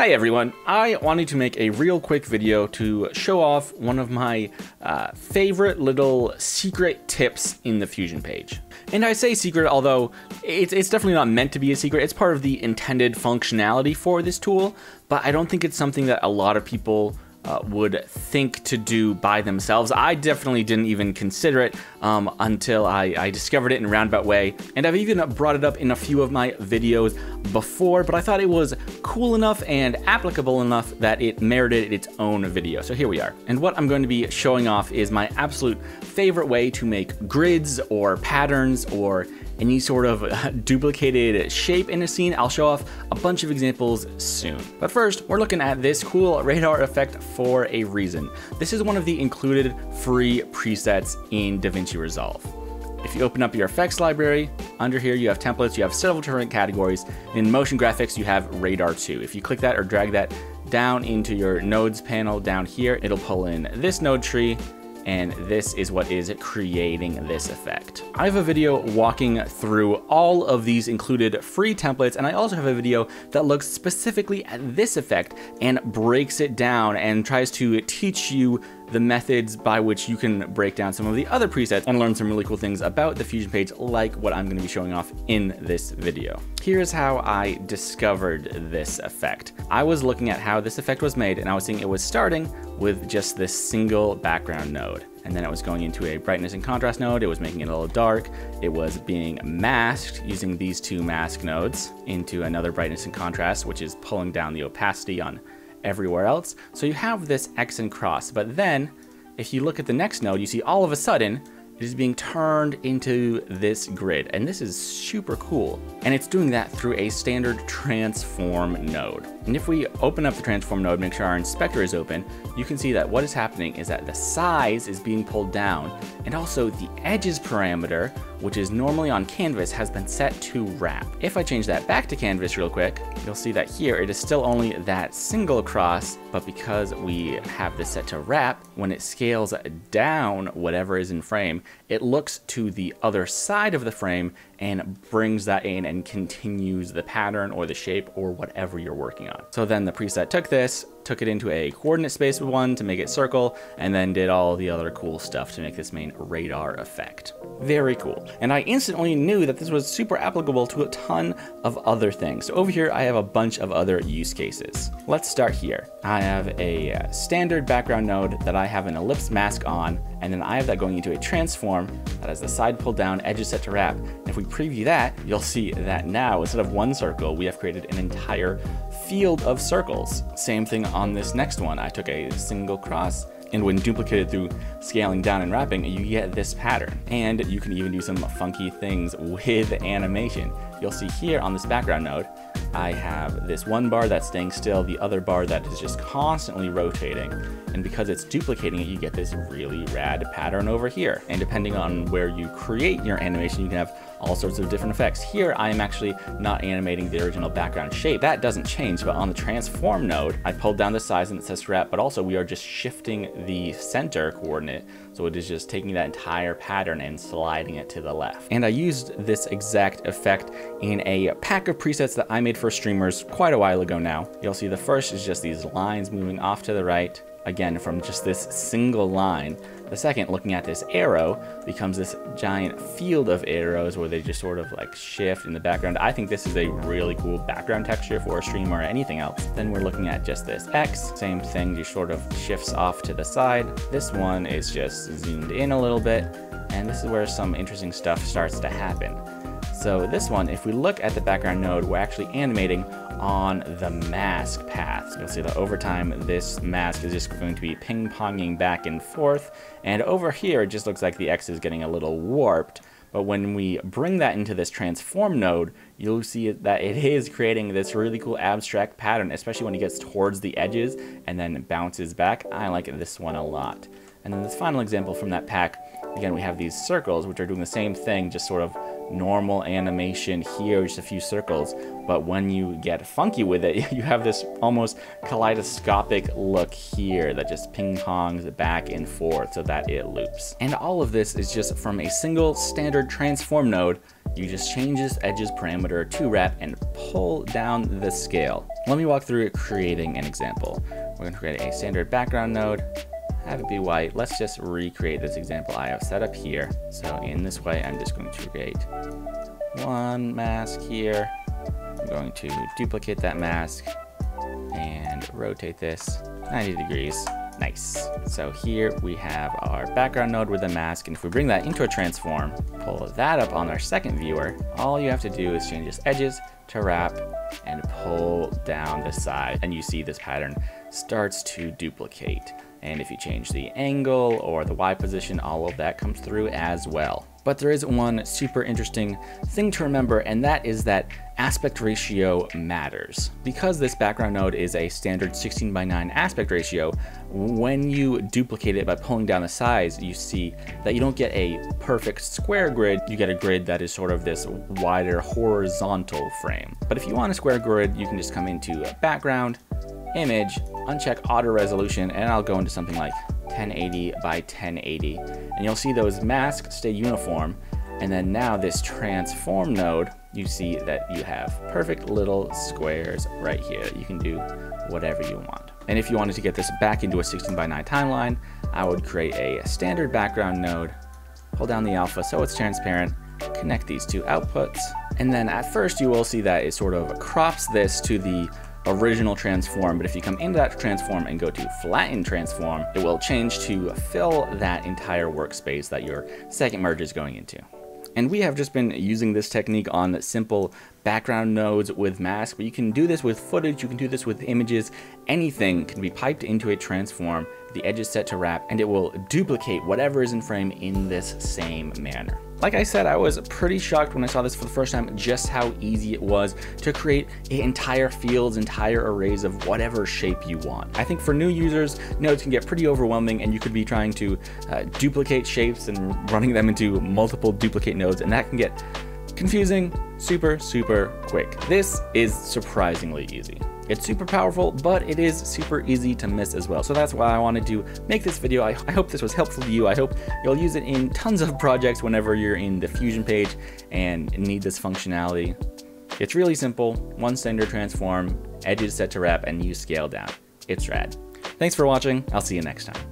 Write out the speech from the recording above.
Hi everyone, I wanted to make a real quick video to show off one of my uh, favorite little secret tips in the Fusion page. And I say secret, although it's, it's definitely not meant to be a secret. It's part of the intended functionality for this tool, but I don't think it's something that a lot of people uh, would think to do by themselves. I definitely didn't even consider it um, until I, I, discovered it in a roundabout way. And I've even brought it up in a few of my videos before, but I thought it was cool enough and applicable enough that it merited its own video. So here we are. And what I'm going to be showing off is my absolute favorite way to make grids or patterns or any sort of duplicated shape in a scene. I'll show off a bunch of examples soon. But first, we're looking at this cool radar effect for a reason. This is one of the included free presets in DaVinci Resolve. If you open up your effects library, under here you have templates, you have several different categories. In motion graphics, you have Radar 2. If you click that or drag that down into your nodes panel down here, it'll pull in this node tree and this is what is creating this effect. I have a video walking through all of these included free templates, and I also have a video that looks specifically at this effect and breaks it down and tries to teach you the methods by which you can break down some of the other presets and learn some really cool things about the Fusion page like what I'm gonna be showing off in this video. Here's how I discovered this effect. I was looking at how this effect was made and I was seeing it was starting with just this single background node. And then it was going into a brightness and contrast node. It was making it a little dark. It was being masked using these two mask nodes into another brightness and contrast, which is pulling down the opacity on everywhere else. So you have this X and cross, but then if you look at the next node, you see all of a sudden it is being turned into this grid, and this is super cool. And it's doing that through a standard transform node. And if we open up the transform node, make sure our inspector is open, you can see that what is happening is that the size is being pulled down, and also the edges parameter, which is normally on canvas, has been set to wrap. If I change that back to canvas real quick, you'll see that here it is still only that single cross, but because we have this set to wrap, when it scales down whatever is in frame, it looks to the other side of the frame and brings that in and continues the pattern or the shape or whatever you're working on. So then the preset took this, took it into a coordinate space one to make it circle, and then did all the other cool stuff to make this main radar effect. Very cool. And I instantly knew that this was super applicable to a ton of other things. So over here, I have a bunch of other use cases. Let's start here. I have a uh, standard background node that I have an ellipse mask on, and then I have that going into a transform that has the side pulled down, edges set to wrap. And if we preview that, you'll see that now, instead of one circle, we have created an entire field of circles. Same thing on this next one. I took a single cross and when duplicated through scaling down and wrapping, you get this pattern. And you can even do some funky things with animation. You'll see here on this background node, I have this one bar that's staying still, the other bar that is just constantly rotating. And because it's duplicating it, you get this really rad pattern over here. And depending on where you create your animation, you can have all sorts of different effects. Here, I am actually not animating the original background shape. That doesn't change, but on the transform node, I pulled down the size and it says wrap, but also we are just shifting the center coordinate. So it is just taking that entire pattern and sliding it to the left. And I used this exact effect in a pack of presets that I made for streamers quite a while ago now. You'll see the first is just these lines moving off to the right, again from just this single line. The second, looking at this arrow, becomes this giant field of arrows where they just sort of like shift in the background. I think this is a really cool background texture for a stream or anything else. Then we're looking at just this X, same thing, just sort of shifts off to the side. This one is just zoomed in a little bit, and this is where some interesting stuff starts to happen. So this one, if we look at the background node, we're actually animating on the mask path. You'll see that over time, this mask is just going to be ping-ponging back and forth. And over here, it just looks like the X is getting a little warped. But when we bring that into this transform node, you'll see that it is creating this really cool abstract pattern, especially when it gets towards the edges and then bounces back. I like this one a lot. And then this final example from that pack, again, we have these circles, which are doing the same thing, just sort of normal animation here, just a few circles. But when you get funky with it, you have this almost kaleidoscopic look here that just ping pongs back and forth so that it loops. And all of this is just from a single standard transform node. You just change this edges parameter to wrap and pull down the scale. Let me walk through creating an example. We're to create a standard background node, have it be white. Let's just recreate this example I have set up here. So in this way, I'm just going to create one mask here. I'm going to duplicate that mask and rotate this 90 degrees. Nice. So here we have our background node with a mask, and if we bring that into a transform, pull that up on our second viewer, all you have to do is change this edges to wrap and pull down the side, and you see this pattern starts to duplicate. And if you change the angle or the Y position, all of that comes through as well. But there is one super interesting thing to remember, and that is that aspect ratio matters. Because this background node is a standard 16 by 9 aspect ratio, when you duplicate it by pulling down the size, you see that you don't get a perfect square grid, you get a grid that is sort of this wider horizontal frame. But if you want a square grid, you can just come into background, image, uncheck auto resolution, and I'll go into something like 1080 by 1080. And you'll see those masks stay uniform. And then now this transform node, you see that you have perfect little squares right here. You can do whatever you want. And if you wanted to get this back into a 16 by 9 timeline, I would create a standard background node, pull down the alpha so it's transparent, connect these two outputs, and then at first you will see that it sort of crops this to the original transform, but if you come into that transform and go to flatten transform, it will change to fill that entire workspace that your second merge is going into. And we have just been using this technique on simple background nodes with masks, but you can do this with footage, you can do this with images, anything can be piped into a transform, the edge is set to wrap, and it will duplicate whatever is in frame in this same manner. Like I said, I was pretty shocked when I saw this for the first time just how easy it was to create entire fields, entire arrays of whatever shape you want. I think for new users, nodes can get pretty overwhelming and you could be trying to uh, duplicate shapes and running them into multiple duplicate nodes and that can get confusing super, super quick. This is surprisingly easy. It's super powerful, but it is super easy to miss as well. So that's why I wanted to make this video. I, I, hope this was helpful to you. I hope you'll use it in tons of projects whenever you're in the Fusion page and need this functionality. It's really simple, one standard transform, edges set to wrap, and you scale down. It's rad. Thanks for watching. I'll see you next time.